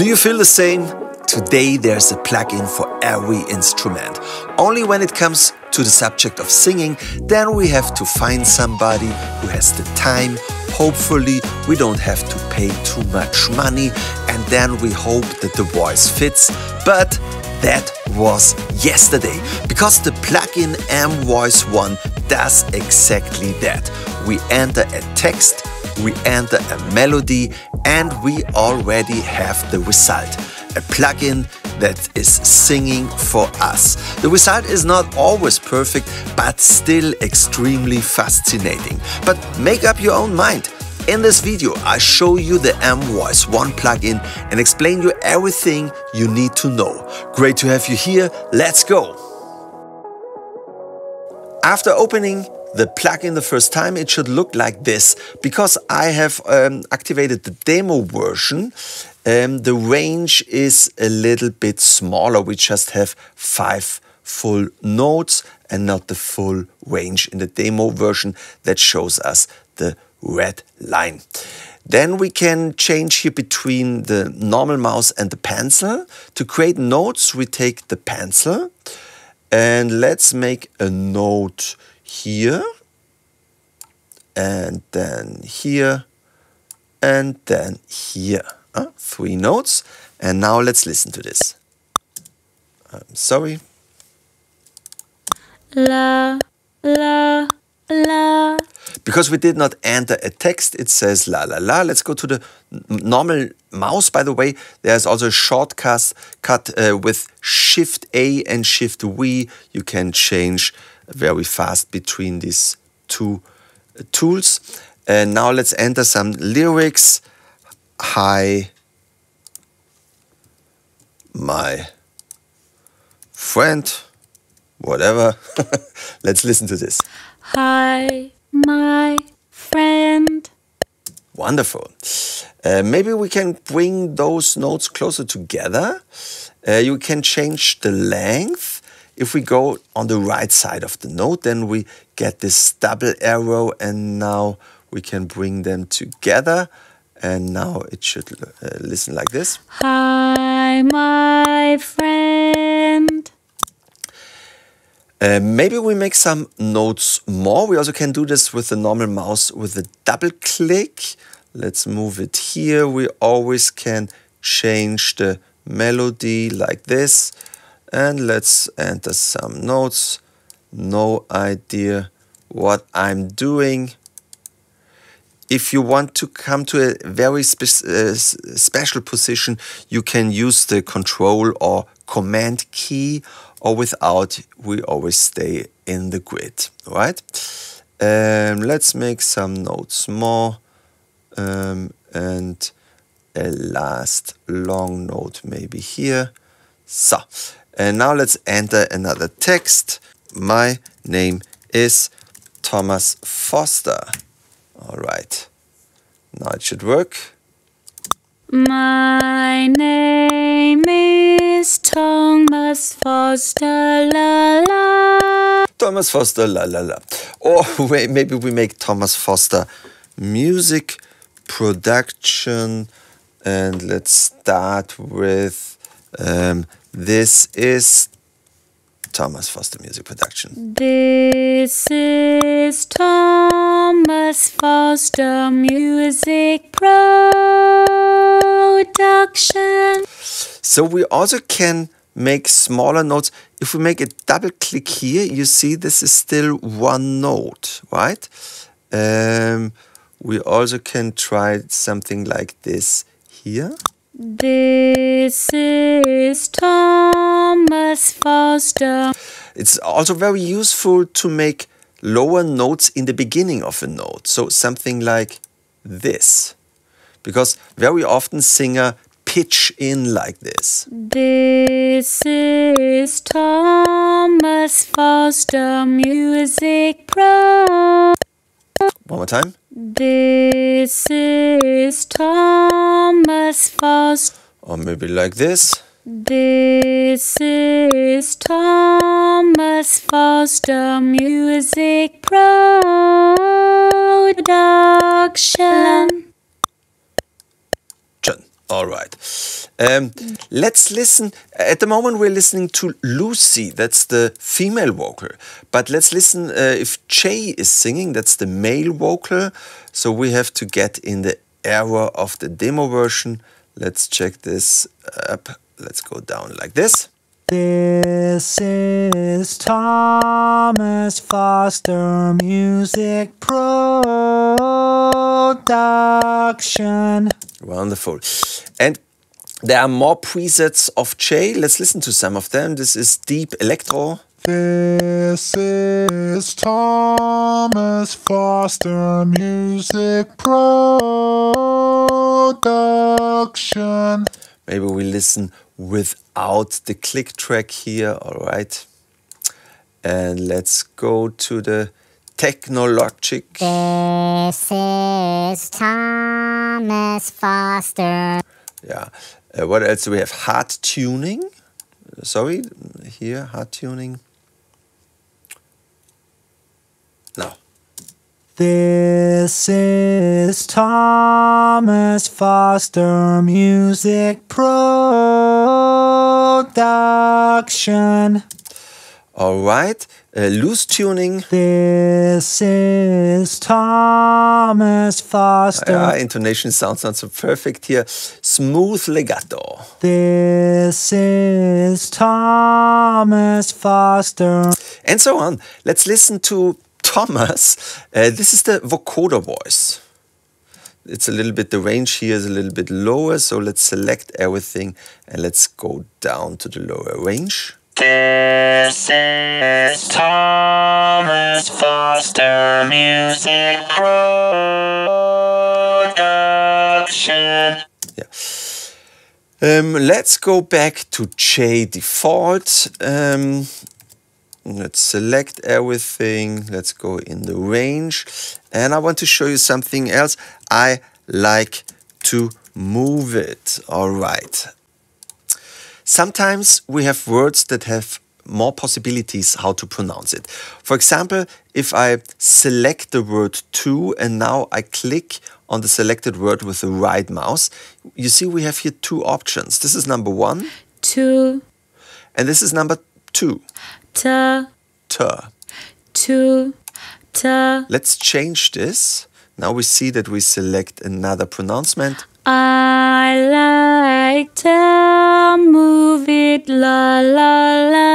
Do you feel the same? Today there's a plugin for every instrument. Only when it comes to the subject of singing, then we have to find somebody who has the time. Hopefully, we don't have to pay too much money, and then we hope that the voice fits. But that was yesterday because the plugin M Voice One does exactly that. We enter a text, we enter a melody, and we already have the result. A plugin that is singing for us. The result is not always perfect, but still extremely fascinating. But make up your own mind. In this video, I show you the EmVoice One plugin and explain you everything you need to know. Great to have you here. Let's go. After opening the plugin the first time, it should look like this because I have um, activated the demo version. Um, the range is a little bit smaller. We just have five full notes and not the full range in the demo version that shows us the red line. Then we can change here between the normal mouse and the pencil. To create notes, we take the pencil and let's make a note here and then here and then here. Uh, three notes. And now let's listen to this. I'm sorry. La, la, la. Because we did not enter a text, it says la la la. Let's go to the normal mouse. By the way, there's also a shortcut cut, uh, with Shift A and Shift V. You can change very fast between these two uh, tools. And now let's enter some lyrics. Hi, my friend, whatever. let's listen to this. Hi, my friend. Wonderful. Uh, maybe we can bring those notes closer together. Uh, you can change the length. If we go on the right side of the note, then we get this double arrow and now we can bring them together. And now it should uh, listen like this. Hi, my friend. Uh, maybe we make some notes more. We also can do this with the normal mouse with a double click. Let's move it here. We always can change the melody like this. And let's enter some notes. No idea what I'm doing. If you want to come to a very spe uh, special position, you can use the control or command key or without, we always stay in the grid, right? Um, let's make some notes more um, and a last long note maybe here. So, and now let's enter another text. My name is Thomas Foster. All right, now it should work. My name is Thomas Foster, la la. Thomas Foster, la la la. Or wait, maybe we make Thomas Foster music production and let's start with um, this is Thomas Foster Music Production. This is Thomas Foster Music Production. So we also can make smaller notes. If we make a double click here, you see this is still one note, right? Um, we also can try something like this here. This is Thomas Foster. It's also very useful to make lower notes in the beginning of a note. So something like this. Because very often singer pitch in like this. This is Thomas Foster Music Pro. One more time. This is Thomas Foster. Or maybe like this. This is Thomas Foster Music Production. All right. Um, let's listen. At the moment, we're listening to Lucy. That's the female vocal. But let's listen uh, if Jay is singing. That's the male vocal. So we have to get in the era of the demo version. Let's check this up. Let's go down like this. This is Thomas Foster Music Production. Wonderful. And there are more presets of Jay. Let's listen to some of them. This is Deep Electro. This is Thomas Foster Music Production. Maybe we listen without the click track here. All right. And let's go to the Technologic. This is Thomas Foster. Yeah. Uh, what else do we have? Hard tuning. Sorry, here, hard tuning. No. This is Thomas Foster Music Production. All right. Uh, loose tuning. This is Thomas Foster. Yeah, intonation sounds not so perfect here. Smooth legato. This is Thomas Foster. And so on. Let's listen to Thomas. Uh, this is the vocoder voice. It's a little bit, the range here is a little bit lower, so let's select everything and let's go down to the lower range. This is Thomas Foster Music Production. Um, let's go back to Jay default. Um, let's select everything. Let's go in the range. And I want to show you something else. I like to move it. All right. Sometimes we have words that have more possibilities how to pronounce it. For example, if I select the word to and now I click on the selected word with the right mouse, you see we have here two options. This is number one two, and this is number two. ta, T. two, ta. Let's change this. Now we see that we select another pronouncement. I like to move it, la la la.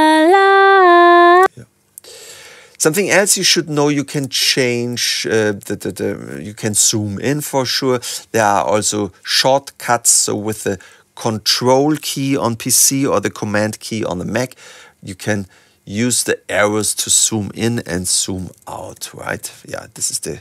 Something else you should know, you can change, uh, the, the, the, you can zoom in for sure. There are also shortcuts. So with the control key on PC or the command key on the Mac, you can use the arrows to zoom in and zoom out, right? Yeah, this is the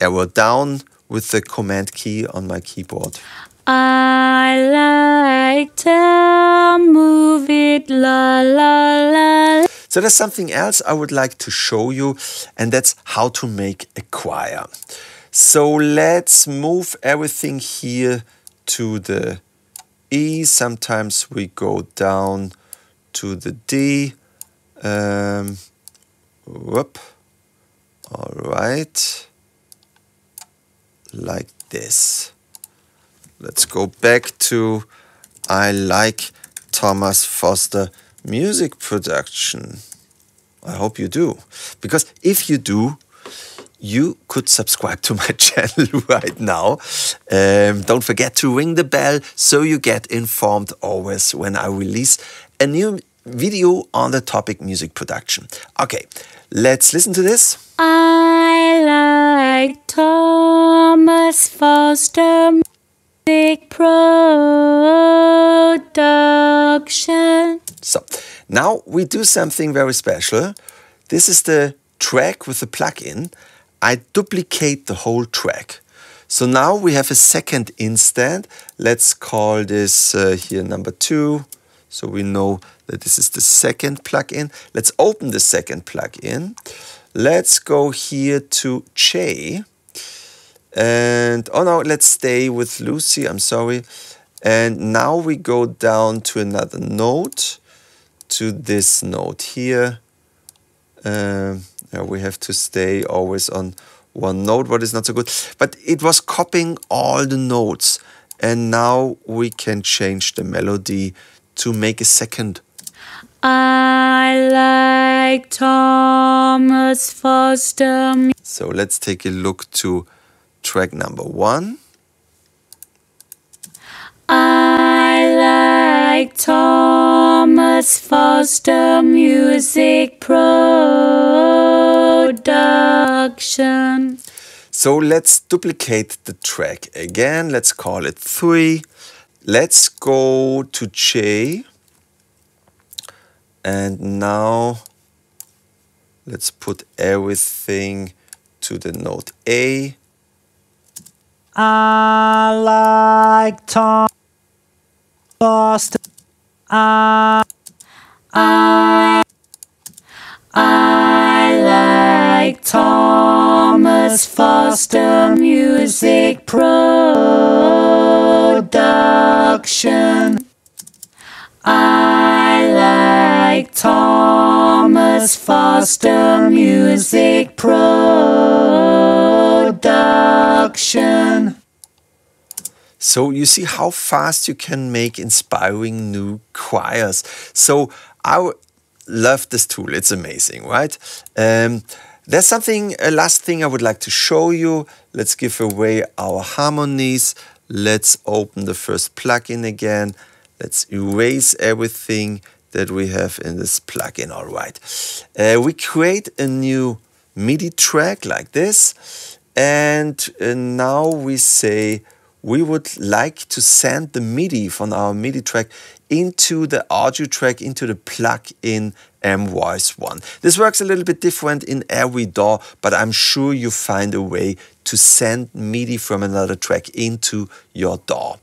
arrow down with the command key on my keyboard. I like to move it, la la la. So there's something else I would like to show you, and that's how to make a choir. So let's move everything here to the E. Sometimes we go down to the D. Um, whoop. All right. Like this. Let's go back to I like Thomas Foster music production. I hope you do. Because if you do, you could subscribe to my channel right now. Um, don't forget to ring the bell so you get informed always when I release a new video on the topic music production. Okay, let's listen to this. I like Thomas Foster Music Production. So now we do something very special. This is the track with the plugin. I duplicate the whole track. So now we have a second instant. Let's call this uh, here number two. So we know that this is the second plugin. Let's open the second plugin. Let's go here to Jay. And oh no, let's stay with Lucy. I'm sorry. And now we go down to another note, to this note here. Uh, yeah, we have to stay always on one note, what is not so good. But it was copying all the notes. And now we can change the melody to make a second. I like Thomas Foster. So let's take a look to track number one. I like Thomas Foster music production. So let's duplicate the track again. Let's call it three. Let's go to Jay. And now let's put everything to the note A. I like Tom Foster. I, I I like Thomas Foster music production. I like Thomas Foster music production. So you see how fast you can make inspiring new choirs. So I love this tool. It's amazing, right? Um, there's something, a last thing I would like to show you. Let's give away our harmonies. Let's open the first plugin again. Let's erase everything that we have in this plugin. All right. Uh, we create a new MIDI track like this. And uh, now we say we would like to send the MIDI from our MIDI track into the audio track, into the plug-in EmVoice 1. This works a little bit different in every DAW, but I'm sure you find a way to send MIDI from another track into your DAW.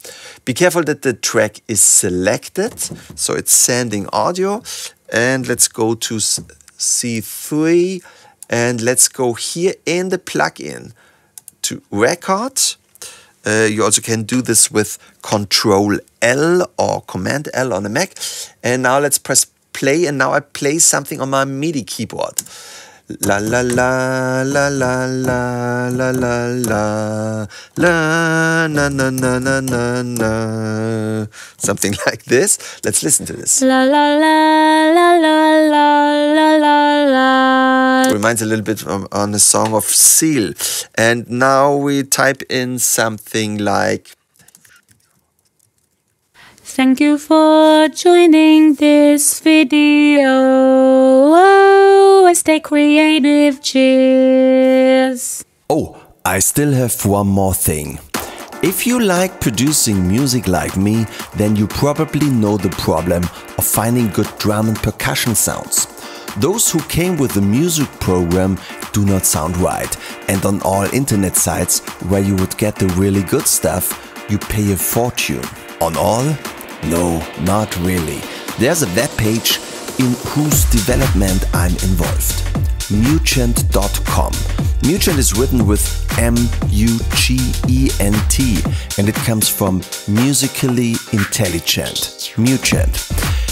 Be careful that the track is selected, so it's sending audio. And let's go to C3 and let's go here in the plugin to record. Uh, you also can do this with Control L or Command L on the Mac. And now let's press play. And now I play something on my MIDI keyboard. La la la la la la la la la la na na na na na na something like this. Let's listen to this. La la la la la la la la la. reminds a little bit on a song of Seal. And now we type in something like Thank you for joining this video. Oh, stay creative. Cheers. Oh, I still have one more thing. If you like producing music like me, then you probably know the problem of finding good drum and percussion sounds. Those who came with the music program do not sound right, and on all internet sites where you would get the really good stuff, you pay a fortune. On all? No, not really. There's a web page in whose development I'm involved. Mugent.com. Mugent is written with M U G E N T and it comes from musically intelligent. Mugent.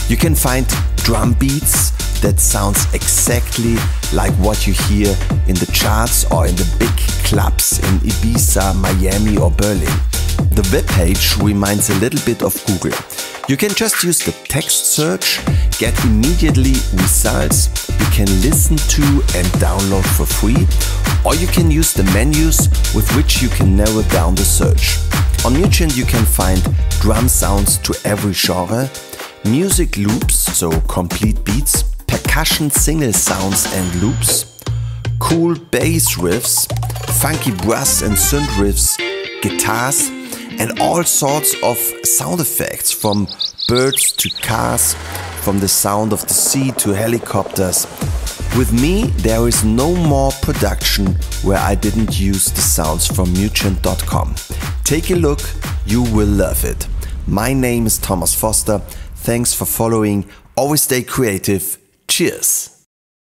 You can find drum beats that sounds exactly like what you hear in the charts or in the big clubs in Ibiza, Miami or Berlin. The webpage reminds a little bit of Google. You can just use the text search, get immediately results you can listen to and download for free, or you can use the menus with which you can narrow down the search. On Mugent you can find drum sounds to every genre, music loops, so complete beats, percussion single sounds and loops, cool bass riffs, funky brass and synth riffs, guitars, and all sorts of sound effects from birds to cars, from the sound of the sea to helicopters. With me, there is no more production where I didn't use the sounds from Mugent.com. Take a look, you will love it. My name is Thomas Foster. Thanks for following. Always stay creative. Cheers.